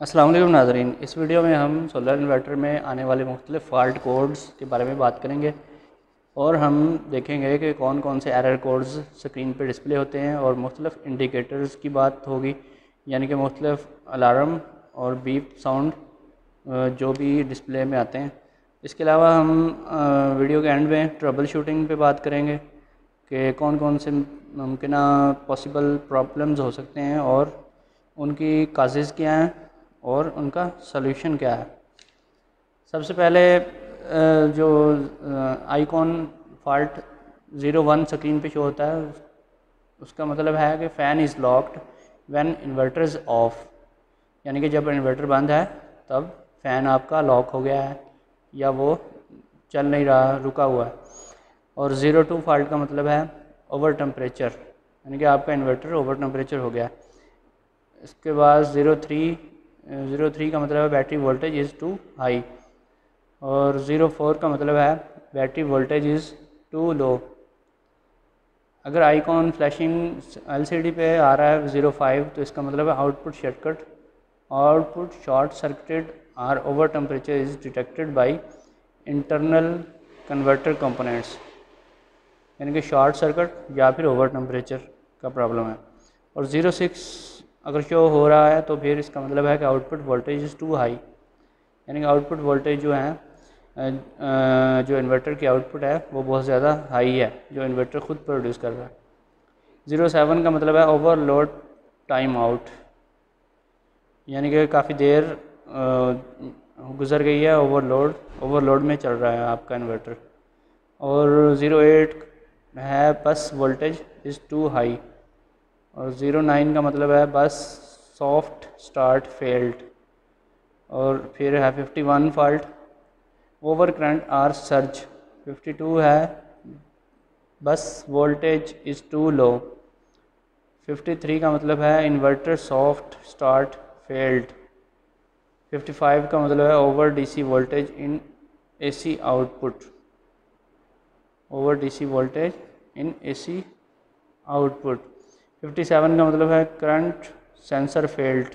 वालेकुम नाजरीन। इस वीडियो में हम सोलर इन्वर्टर में आने वाले मुख्तलिफ़ फ़ाल्ट कोड्स के बारे में बात करेंगे और हम देखेंगे कि कौन कौन से एरर कोड्स स्क्रीन पर डिस्प्ले होते हैं और मुख्तलिफ़ इंडिकेटर्स की बात होगी, यानी कि मुख्तलिफ़ अलार्म और बीप साउंड जो भी डिस्प्ले में आते हैं। इसके अलावा हम वीडियो के एंड में ट्रबल शूटिंग पर बात करेंगे कि कौन कौन से मुमकिन पॉसिबल प्रॉब्लम्स हो सकते हैं और उनकी काजेज़ क्या हैं। और उनका सलूशन क्या है? सबसे पहले जो icon fault zero one screen पे शो होता है, उसका मतलब है कि fan is locked when inverter is off यानी कि जब इन्वर्टर बंद है, तब फ़ैन आपका लॉक हो गया है, या वो चल नहीं रहा, रुका हुआ है। और ज़ीरो टू फॉल्ट का मतलब है ओवर टेम्परेचर यानी कि आपका इन्वर्टर ओवर टेम्परेचर हो गया इसके बाद ज़ीरो थ्री ज़ीरो थ्री का मतलब है battery voltage is too high और ज़ीरो फोर का मतलब है battery voltage is too low. अगर आईकॉन फ्लैशिंग एलसीडी पे आ रहा है ज़ीरो फाइव तो इसका मतलब है output shortcut, output short circuited or over temperature is detected by internal converter components, यानी कि शॉर्ट सर्किट या फिर ओवर टेम्परेचर का प्रॉब्लम है। और ज़ीरो सिक्स अगर शो हो रहा है तो फिर इसका मतलब है कि output voltage is too high यानी कि आउटपुट वोल्टेज जो है जो इन्वर्टर की आउटपुट है, वो बहुत ज़्यादा हाई है, जो इन्वर्टर ख़ुद प्रोड्यूस कर रहा है. ज़ीरो सेवन का मतलब है ओवरलोड टाइम आउट यानी कि काफ़ी देर गुज़र गई है ओवरलोड ओवरलोड में चल रहा है आपका इन्वर्टर और ज़ीरो एट है, bus voltage is too high और ज़ीरो नाइन का मतलब है बस सॉफ्ट स्टार्ट फेल्ड। और फिर है fifty one fault, over current or surge. Fifty two है, bus voltage is too low. Fifty three का मतलब है inverter soft start failed. Fifty five का मतलब है over DC voltage in AC output. Over DC voltage in AC output. 57 का मतलब है करंट सेंसर फेल्ड।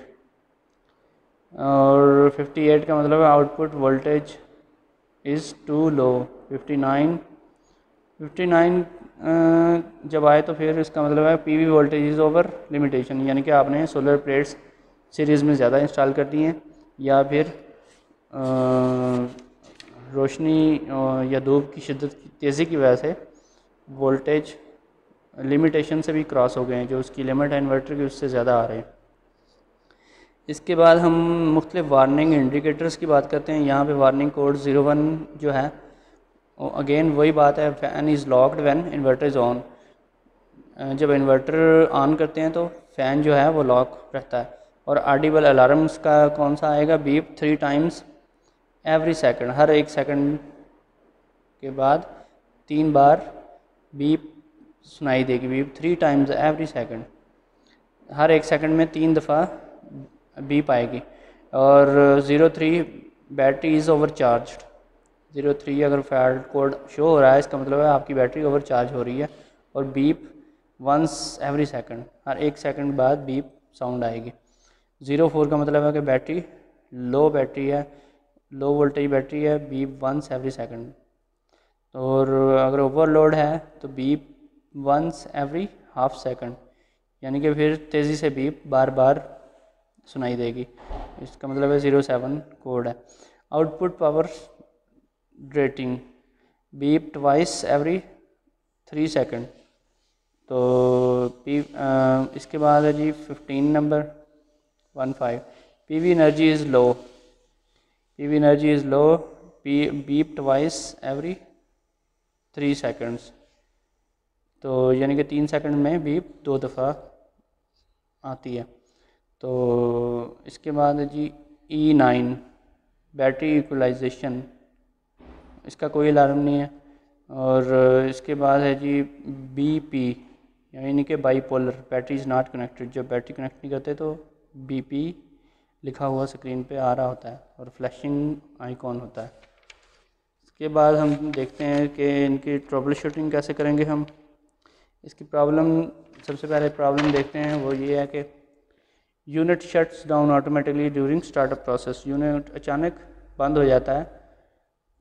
और 58 का मतलब है output voltage is too low 59 59 जब आए तो फिर इसका मतलब है PV voltage is over limitation, यानी कि आपने सोलर प्लेट्स सीरीज़ में ज़्यादा इंस्टॉल कर दी हैं, या फिर रोशनी या धूप की शिद्दत की तेज़ी की वजह से वोल्टेज लिमिटेशन से भी क्रॉस हो गए हैं, जो उसकी लिमिट है इन्वर्टर की उससे ज़्यादा आ रहे हैं। इसके बाद हम मुख्तलिफ़ वार्निंग इंडिकेटर्स की बात करते हैं। यहाँ पे वार्निंग कोड ज़ीरो वन जो है अगेन वही बात है fan is locked when inverter is on जब इन्वर्टर ऑन करते हैं तो फ़ैन जो है वो लॉक रहता है। और आर्डिबल अलार्म्स का कौन सा आएगा? Beep three times every second हर एक सेकंड के बाद तीन बार बीप सुनाई देगी। Beep three times every second हर एक सेकंड में तीन दफ़ा बीप आएगी। और zero three battery is over charge zero three अगर फैल्ट कोड शो हो रहा है, इसका मतलब है आपकी बैटरी ओवर चार्ज हो रही है। और बीप वंस एवरी सेकंड हर एक सेकंड बाद बीप साउंड आएगी। ज़ीरो फोर का मतलब है कि बैटरी लो बैटरी है। लो वोल्टेज बैटरी है। बीप वंस एवरी सेकंड और अगर ओवरलोड है तो beep once every half second यानी कि फिर तेज़ी से बीप बार बार सुनाई देगी। इसका मतलब है ज़ीरो सेवन कोड है। Output power rating beep twice every three second तो पी आ, इसके बाद है G fifteen number one five P V energy is low P V energy is low P beep twice every three seconds तो यानी कि तीन सेकंड में भी दो दफ़ा आती है। तो इसके बाद G E nine battery equalisation, इसका कोई अलार्म नहीं है। और इसके बाद है जी बी पी यानी कि bipolar battery is not connected जब बैटरी कनेक्ट नहीं करते तो बी पी लिखा हुआ स्क्रीन पे आ रहा होता है और फ्लैशिंग आइकॉन होता है। इसके बाद हम देखते हैं कि इनकी ट्रबल शूटिंग कैसे करेंगे हम। इसकी प्रॉब्लम सबसे पहले प्रॉब्लम देखते हैं, वो ये है कि unit shuts down automatically during startup process unit अचानक बंद हो जाता है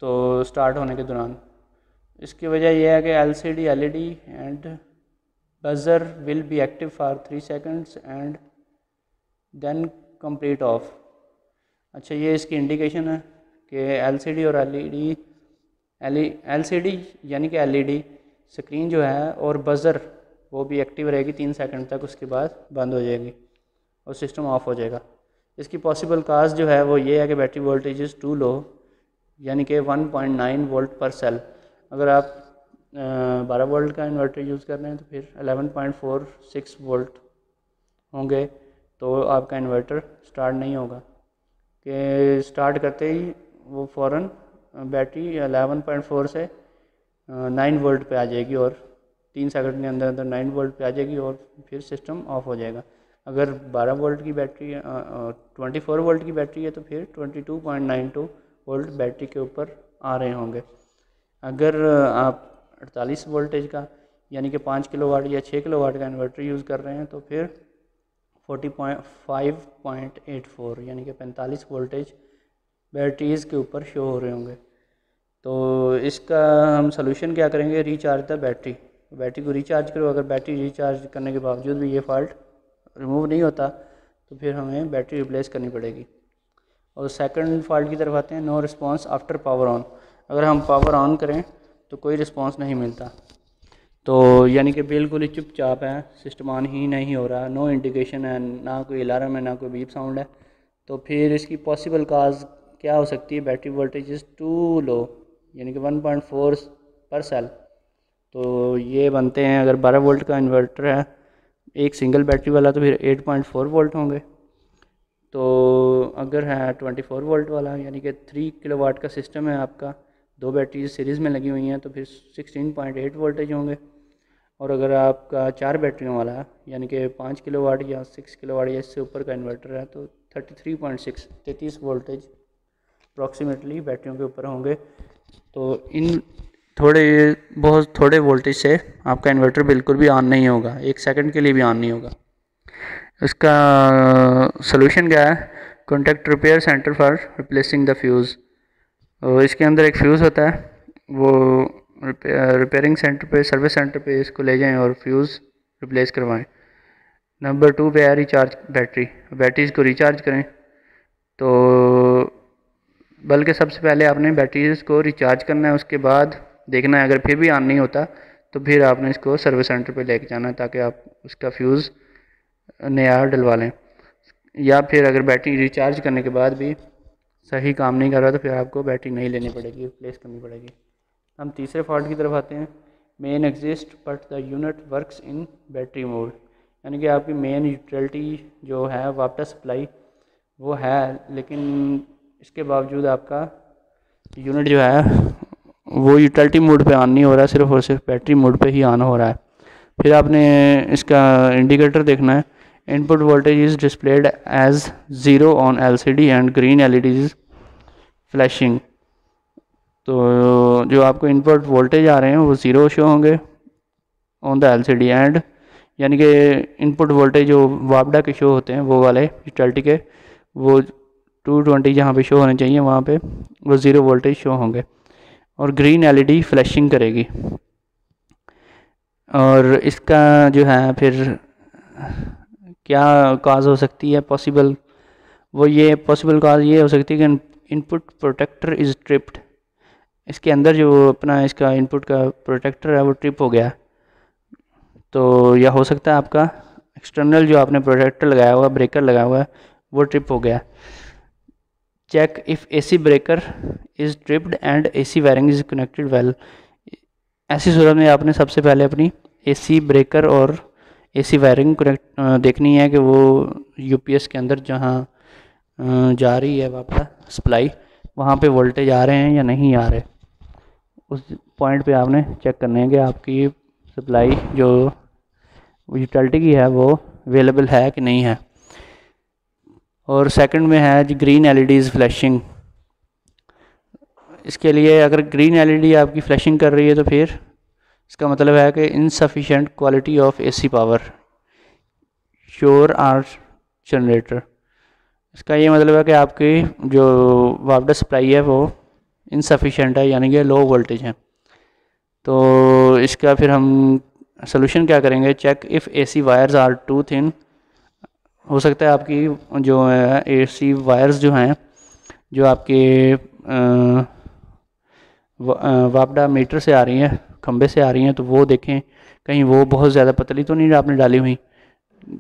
तो स्टार्ट होने के दौरान। इसकी वजह यह है कि L C D L E D and buzzer will be active for three seconds and then complete off अच्छा ये इसकी इंडिकेशन है कि एल सी डी और L E D L L C D यानी कि एल ई डी स्क्रीन जो है और बज़र वो भी एक्टिव रहेगी तीन सेकंड तक, उसके बाद बंद हो जाएगी और सिस्टम ऑफ़ हो जाएगा। इसकी पॉसिबल काज जो है, वो ये है कि battery voltage is too low यानी कि 1.9 वोल्ट पर सेल अगर आप बारह वोल्ट का इन्वर्टर यूज़ कर रहे हैं तो फिर 11.46 वोल्ट होंगे तो आपका इन्वर्टर स्टार्ट नहीं होगा। कि स्टार्ट करते ही वो फ़ौर बैटरी 11.4 से नाइन वोल्ट पे आ जाएगी और तीन सेकंड के अंदर अंदर नाइन वोल्ट पे आ जाएगी और फिर सिस्टम ऑफ़ हो जाएगा। अगर 12 वोल्ट की बैटरी ट्वेंटी फोर वोल्ट की बैटरी है तो फिर 22.92 वोल्ट बैटरी के ऊपर आ रहे होंगे। अगर आप 48 वोल्टेज का, यानी कि पाँच किलो वाट या छः किलो वाट का इन्वर्टर यूज़ कर रहे हैं तो फिर forty point five point eight four यानी कि पैंतालीस वोल्टेज बैटरीज़ के ऊपर शो हो रहे होंगे। तो इसका हम सोल्यूशन क्या करेंगे? रिचार्ज द बैटरी बैटरी को रिचार्ज करो। अगर बैटरी रिचार्ज करने के बावजूद भी ये फॉल्ट रिमूव नहीं होता तो फिर हमें बैटरी रिप्लेस करनी पड़ेगी। और सेकंड फॉल्ट की तरफ़ आते हैं। No response after power on अगर हम पावर ऑन करें तो कोई रिस्पांस नहीं मिलता। तो यानी कि बिल्कुल ही चुपचाप है। सिस्टम ऑन ही नहीं हो रहा। नो इंडिकेशन है, ना कोई अलार्म है, ना कोई बीप साउंड है। तो फिर इसकी पॉसिबल काज क्या हो सकती है? Battery voltage is too low यानी कि 1.4 पर सेल। तो ये बनते हैं, अगर 12 वोल्ट का इन्वर्टर है, एक सिंगल बैटरी वाला तो फिर 8.4 वोल्ट होंगे। तो अगर है 24 वोल्ट वाला, यानी कि 3 किलोवाट का सिस्टम है आपका, दो बैटरी सीरीज़ में लगी हुई हैं तो फिर 16.8 वोल्टेज होंगे। और अगर आपका चार बैटरियों वाला है, यानी कि पाँच किलो वाट या सिक्स किलो वाट या इससे ऊपर का इन्वर्टर है तो थर्टी थ्री पॉइंट सिक्स तैंतीस वोल्टेज अप्रॉक्सीमेटली बैटरियों के ऊपर होंगे। तो इन थोड़े, बहुत थोड़े वोल्टेज से आपका इन्वर्टर बिल्कुल भी ऑन नहीं होगा। एक सेकंड के लिए भी ऑन नहीं होगा। इसका सोल्यूशन क्या है? Contact repair center for replacing the fuse और इसके अंदर एक फ्यूज़ होता है। वो रिपेयरिंग सेंटर पे सर्विस सेंटर पे इसको ले जाएँ और फ्यूज़ रिप्लेस करवाएँ। नंबर टू पे है रिचार्ज बैटरी बैटरीज को रिचार्ज करें। तो बल्कि सबसे पहले आपने बैटरीज को रिचार्ज करना है, उसके बाद देखना है, अगर फिर भी ऑन नहीं होता तो फिर आपने इसको सर्विस सेंटर पे लेके जाना है, ताकि आप उसका फ्यूज़ नया डलवा लें। या फिर अगर बैटरी रिचार्ज करने के बाद भी सही काम नहीं कर रहा तो फिर आपको बैटरी नहीं लेनी पड़ेगी रिप्लेस करनी पड़ेगी। हम तीसरे फॉल्ट की तरफ़ आते हैं। Main exist but the unit works in battery mode यानी कि आपकी मेन यूटिलिटी जो है वाटर सप्लाई वो है, लेकिन इसके बावजूद आपका यूनिट जो है, वो यूटिलिटी मोड पे ऑन नहीं हो रहा, सिर्फ़ और सिर्फ़ बैटरी मोड पे ही ऑन हो रहा है। फिर आपने इसका इंडिकेटर देखना है। Input voltage is displayed as zero on LCD and green LEDs flashing तो जो आपको इनपुट वोल्टेज आ रहे हैं, वो ज़ीरो शो होंगे ऑन द एलसीडी एंड यानी कि इनपुट वोल्टेज जो वापडा के शो होते हैं, वो वाले यूटिलिटी के, वो टू ट्वेंटी जहाँ पे शो होने चाहिए, वहाँ पे वो ज़ीरो वोल्टेज शो होंगे। और ग्रीन एलईडी फ्लैशिंग करेगी। और इसका जो है फिर क्या काज हो सकती है? पॉसिबल वो ये पॉसिबल काज ये हो सकती है कि इनपुट प्रोटेक्टर इज़ ट्रिप्ड इसके अंदर जो अपना इसका इनपुट का प्रोटेक्टर है, वो ट्रिप हो गया। तो यह हो सकता है आपका एक्सटर्नल जो आपने प्रोटेक्टर लगाया हुआ ब्रेकर लगाया हुआ है, वो ट्रिप हो गया। Check if AC breaker is tripped and AC wiring is connected well. ऐसी सूरत में आपने सबसे पहले अपनी AC ब्रेकर और AC वायरिंग कनेक्ट देखनी है कि वो यूपीएस के अंदर जहाँ जा रही है वापस सप्लाई वहाँ पे वोल्टेज आ रहे हैं या नहीं आ रहे। उस पॉइंट पे आपने चेक करने हैं कि आपकी सप्लाई जो यूटिलिटी की है वो अवेलेबल है कि नहीं है। और सेकंड में है जी ग्रीन एलईडीज़ फ्लैशिंग इसके लिए अगर ग्रीन एलईडी आपकी फ्लैशिंग कर रही है तो फिर इसका मतलब है कि insufficient quality of AC power shore or generator इसका ये मतलब है कि आपकी जो वापडा सप्लाई है वो इनसफिशेंट है, यानी कि लो वोल्टेज है। तो इसका फिर हम सोल्यूशन क्या करेंगे? Check if AC wires are too thin हो सकता है आपकी जो है एसी वायर्स जो हैं, जो आपके वापडा मीटर से आ रही हैं खंबे से आ रही हैं तो वो देखें। कहीं वो बहुत ज़्यादा पतली तो नहीं आपने डाली हुई?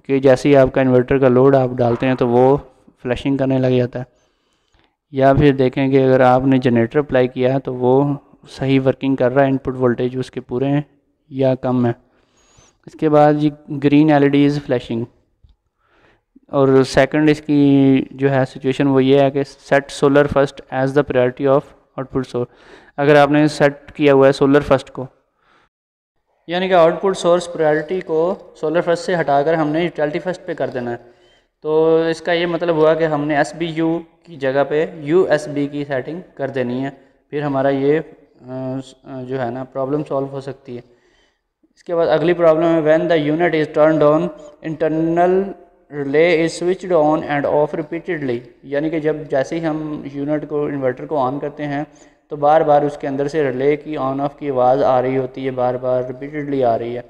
कि जैसे ही आपका इन्वर्टर का लोड आप डालते हैं तो वो फ्लैशिंग करने लग जाता है। या फिर देखें कि अगर आपने जनरेटर अप्लाई किया है तो वो सही वर्किंग कर रहा है इनपुट वोल्टेज उसके पूरे हैं या कम है। इसके बाद जी ग्रीन एल फ्लैशिंग और सेकंड इसकी जो है सिचुएशन वो ये है कि set solar first as the priority of output source अगर आपने सेट किया हुआ है सोलर फ़र्स्ट को, यानी कि आउटपुट सोर्स प्रायोरिटी को सोलर फ़र्स्ट से हटाकर हमने यूटिलिटी फ़र्स्ट पे कर देना है। तो इसका ये मतलब हुआ कि हमने एस बी यू की जगह पे यू एस बी की सेटिंग कर देनी है। फिर हमारा ये जो है ना प्रॉब्लम सॉल्व हो सकती है। इसके बाद अगली प्रॉब्लम है when the unit is turn on internal relay is switched on and off repeatedly यानी कि जब जैसे ही हम यूनिट को इन्वर्टर को ऑन करते हैं तो बार बार उसके अंदर से रिले की ऑन ऑफ़ की आवाज़ आ रही होती है बार बार रिपीटेडली आ रही है।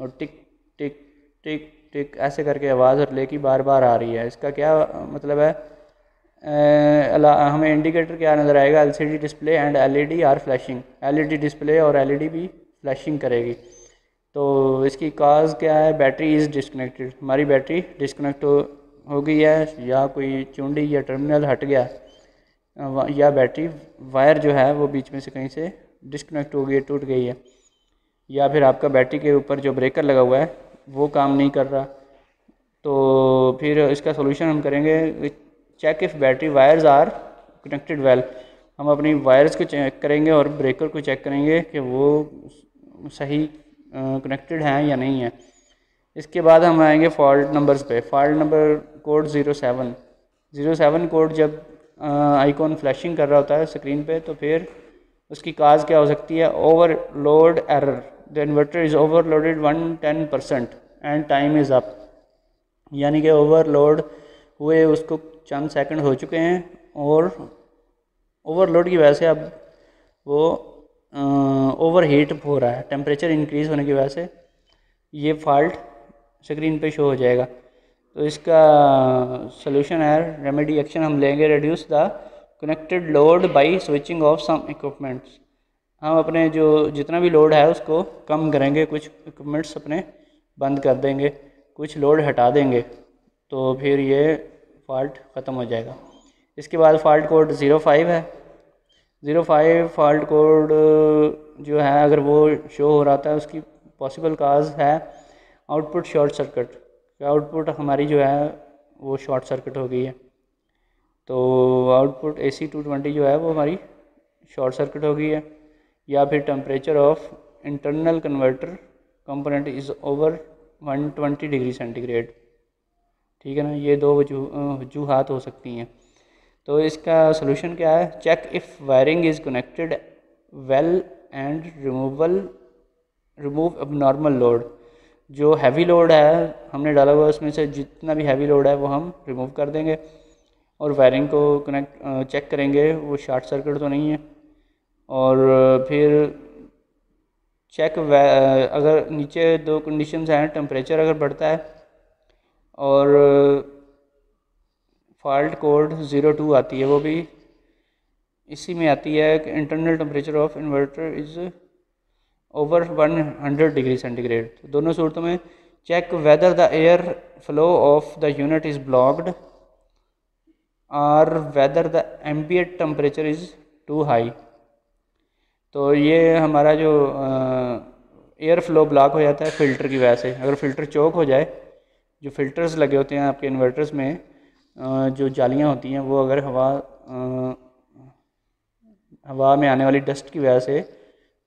और टिक टिक टिक टिक ऐसे करके आवाज़ रिले की बार बार आ रही है। इसका क्या मतलब है? आ, हमें इंडिकेटर क्या नज़र आएगा? LCD display and LED are flashing LED display और एलईडी भी फ्लैशिंग करेगी। तो इसकी काज क्या है? बैटरी इज़ डिसकनेक्टेड हमारी बैटरी डिसकनेक्ट हो, हो गई है या कोई चुंडी या टर्मिनल हट गया या बैटरी वायर जो है वो बीच में से कहीं से डिस्कनेक्ट हो गई टूट गई है। या फिर आपका बैटरी के ऊपर जो ब्रेकर लगा हुआ है वो काम नहीं कर रहा। तो फिर इसका सोल्यूशन हम करेंगे check if battery wires are connected well हम अपनी वायर्स को चेक करेंगे और ब्रेकर को चेक करेंगे कि वो सही कनेक्टेड हैं या नहीं है। इसके बाद हम आएँगे फॉल्ट नंबर्स पे। Fault number code zero seven zero seven code जब आइकॉन फ्लैशिंग कर रहा होता है स्क्रीन पे तो फिर उसकी काज क्या हो सकती है? Overload error the inverter is overloaded one ten percent and time is up यानी कि ओवरलोड हुए उसको चंद सेकंड हो चुके हैं और ओवरलोड की वजह से अब वो ओवर हीट हो रहा है। टेम्परेचर इंक्रीज़ होने की वजह से ये फॉल्ट स्क्रीन पे शो हो जाएगा। तो इसका सोल्यूशन है रेमेडी एक्शन हम लेंगे reduce the connected load by switching off some equipments हम अपने जो जितना भी लोड है उसको कम करेंगे, कुछ इक्विपमेंट्स अपने बंद कर देंगे, कुछ लोड हटा देंगे तो फिर ये फॉल्ट ख़त्म हो जाएगा। इसके बाद फॉल्ट कोड ज़ीरो फाइव है। ज़ीरो फाइव फॉल्ट कोड जो है, अगर वो शो हो रहा था, उसकी पॉसिबल काज है आउटपुट शॉर्ट सर्किट आउटपुट हमारी जो है, वो शॉर्ट सर्किट हो गई है। तो output A C two twenty जो है, वो हमारी शॉर्ट सर्किट हो गई है। या फिर temperature of internal converter component is over one twenty degree centigrade ठीक है ना? ये दो वजूहत हो सकती हैं। तो इसका सोल्यूशन क्या है? Check if wiring is connected well and removal remove अब नॉर्मल लोड जो हैवी लोड है, हमने डाला हुआ उसमें से जितना भी हैवी लोड है, वो हम रिमूव कर देंगे। और वायरिंग को कनेक्ट चेक करेंगे, वो शॉर्ट सर्किट तो नहीं है। और फिर चेक अगर नीचे दो कंडीशंस हैं टेम्परेचर अगर बढ़ता है, और फॉल्ट कोड ज़ीरो टू आती है, वो भी इसी में आती है। कि internal temperature of inverter is over 100 degree centigrade. तो दोनों सूरतों में check whether the air flow of the unit is blocked और whether the ambient temperature is too high तो ये हमारा जो एयर फ्लो ब्लॉक हो जाता है फ़िल्टर की वजह से। अगर फ़िल्टर चौक हो जाए, जो फ़िल्टर्स लगे होते हैं आपके इन्वर्टर्स में जो जालियाँ होती हैं, वो अगर हवा हवा में आने वाली डस्ट की वजह से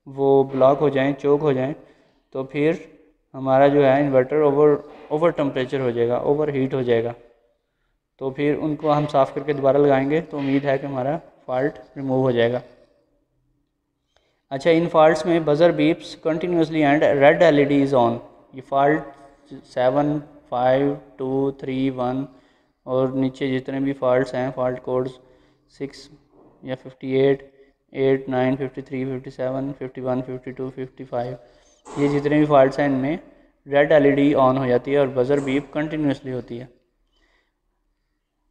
वो ब्लॉक हो जाएँ चोक हो जाएँ तो फिर हमारा जो है इन्वर्टर ओवर ओवर टम्परेचर हो जाएगा ओवर हीट हो जाएगा। तो फिर उनको हम साफ़ करके दोबारा लगाएँगे तो उम्मीद है कि हमारा फॉल्ट रिमूव हो जाएगा। अच्छा इन फॉल्ट्स में buzzer beeps continuously and red LED is on ये fault seven five two three one और नीचे जितने भी फॉल्ट्स हैं फॉल्ट कोड्स सिक्स या fifty eight eight nine fifty three fifty seven fifty one fifty two fifty five ये जितने भी फॉल्ट्स हैं इनमें रेड एलईडी ऑन हो जाती है और बज़र बीप कंटिन्यूसली होती है।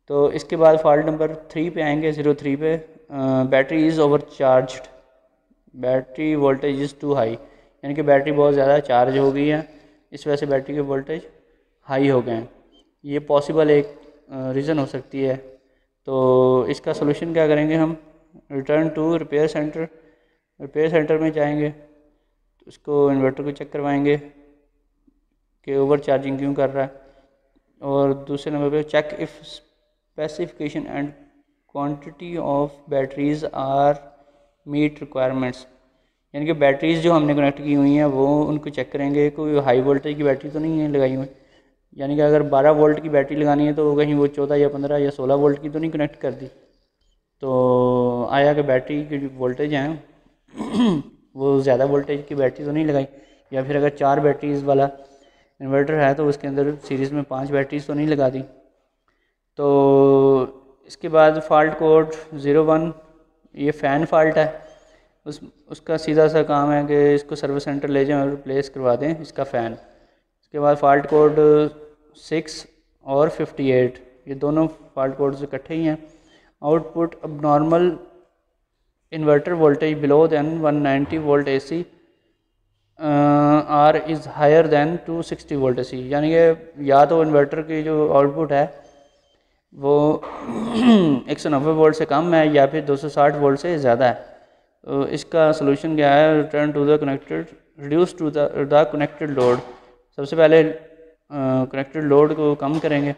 तो इसके बाद फॉल्ट नंबर थ्री पे आएँगे ज़ीरो थ्री पे battery is over charge battery voltage is too high यानी कि बैटरी बहुत ज़्यादा चार्ज हो गई है, इस वजह से बैटरी के वोल्टेज हाई हो गए हैं। ये पॉसिबल एक रीज़न हो सकती है। तो इसका सोल्यूशन क्या करेंगे हम? Return to repair center repair center में जाएँगे, उसको इन्वर्टर को चेक करवाएँगे कि ओवर चार्जिंग क्यों कर रहा है। और दूसरे नंबर पे check if specification and quantity of batteries are meet requirements यानी कि बैटरीज जो हमने कनेक्ट की हुई हैं, वो उनको चेक करेंगे। कोई हाई वोल्टेज की बैटरी तो नहीं है लगाई हुई। यानी कि अगर 12 वोल्ट की बैटरी लगानी है तो कहीं वो 14 या 15 या 16 वोल्ट की तो नहीं कनेक्ट कर दी। तो आया कि बैटरी की जो वोल्टेज हैं, वो ज़्यादा वोल्टेज की बैटरी तो नहीं लगाई, या फिर अगर चार बैटरीज वाला इन्वर्टर है तो उसके अंदर सीरीज़ में पाँच बैटरीज तो नहीं लगा दी। तो इसके बाद फॉल्ट कोड ज़ीरो वन ये फ़ैन फॉल्ट है। उस, उसका सीधा सा काम है कि इसको सर्विस सेंटर ले जाएँ और रिप्लेस करवा दें इसका फ़ैन इसके बाद फॉल्ट कोड सिक्स और फिफ्टी एट ये दोनों फॉल्ट कोड्स इकट्ठे ही हैं। आउटपुट अब normal inverter voltage below than 190 volt AC or is higher than 260 volt AC यानी कि या तो इन्वर्टर की जो आउटपुट है, वो एक सौ नब्बे वोल्ट से कम है या फिर 260 वोल्ट से ज़्यादा है। तो इसका सोल्यूशन क्या है? Return to the connected reduce to the connected load सबसे पहले कनेक्टेड लोड को कम करेंगे,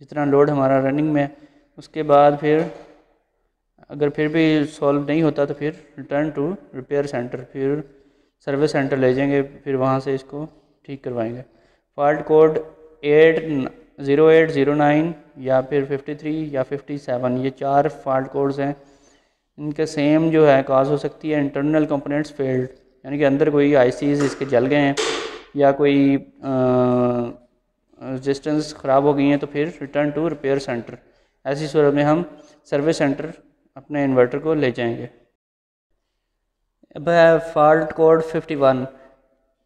जितना लोड हमारा रनिंग में है। उसके बाद फिर, अगर फिर भी सॉल्व नहीं होता तो फिर रिटर्न टू रिपेयर सेंटर फिर सर्विस सेंटर ले जाएँगे, फिर वहाँ से इसको ठीक करवाएँगे। Fault code eight zero eight zero nine या फिर फिफ्टी थ्री या फिफ्टी सेवन ये चार फॉल्ट कोड्स हैं। इनके सेम जो है काज हो सकती है इंटरनल कंपोनेंट्स फेल्ड यानी कि अंदर कोई आईसीज इसके जल गए हैं। या कोई रजिस्टेंस ख़राब हो गई हैं तो फिर रिटर्न टू रिपेयर सेंटर ऐसी सूरत में हम सर्विस सेंटर अपने इन्वर्टर को ले जाएँगे। अब है फॉल्ट कोड 51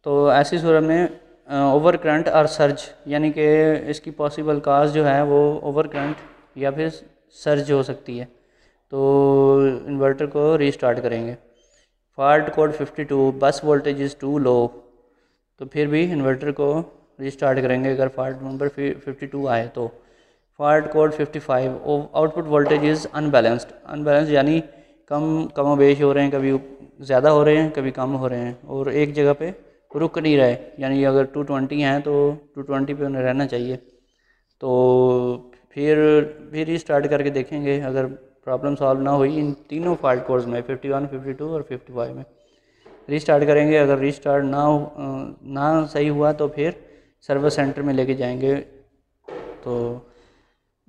तो ऐसी सूरत में ओवर करंट और सर्ज यानी कि इसकी पॉसिबल काज जो है वो ओवर करंट या फिर सर्ज हो सकती है। तो इन्वर्टर को रीस्टार्ट करेंगे। फॉल्ट कोड 52 बस वोल्टेज इज़ टू लो तो फिर भी इन्वर्टर को रिस्टार्ट करेंगे। अगर फॉल्ट नंबर 52 आए तो। Fault code 55 output voltage is unbalanced unbalanced यानी कम कम बेश हो रहे हैं कभी ज़्यादा हो रहे हैं कभी कम हो रहे हैं। और एक जगह पे रुक नहीं रहे। यानी अगर 220 हैं तो 220 पे उन्हें रहना चाहिए। तो फिर फिर रिस्टार्ट करके देखेंगे। अगर प्रॉब्लम सॉल्व ना हुई इन तीनों फॉल्ट कोड्स में 51, 52 और 55 में। रीस्टार्ट करेंगे। अगर रीस्टार्ट ना ना सही हुआ तो फिर सर्विस सेंटर में लेके जाएँगे। तो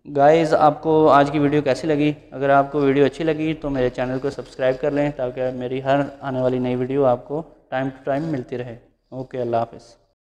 गाइस आपको आज की वीडियो कैसी लगी? अगर आपको वीडियो अच्छी लगी तो मेरे चैनल को सब्सक्राइब कर लें ताकि मेरी हर आने वाली नई वीडियो आपको टाइम टू टाइम मिलती रहे। ओके अल्लाह हाफ़िज़।